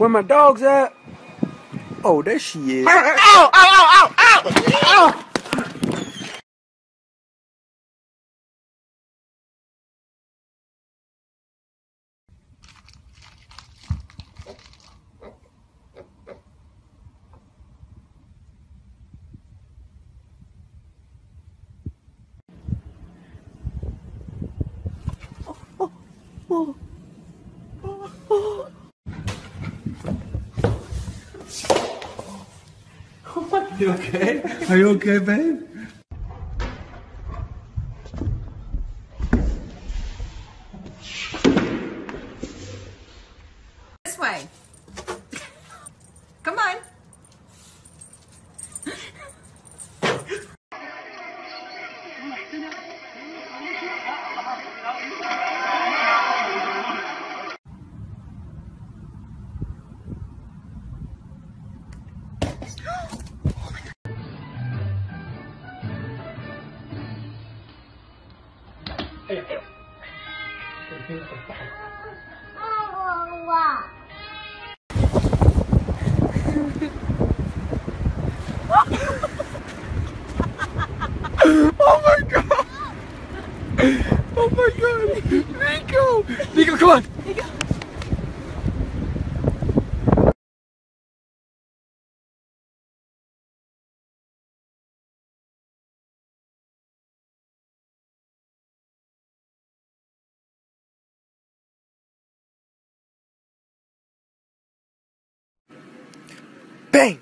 Where my dog's at? Oh, there she is. Ow! Ow! Ow! Ow! Ow! Oh. Oh, oh, You okay? Are you okay, babe? This way. Come on. Oh my god! Oh my god! Nico! Nico, come on! Bang!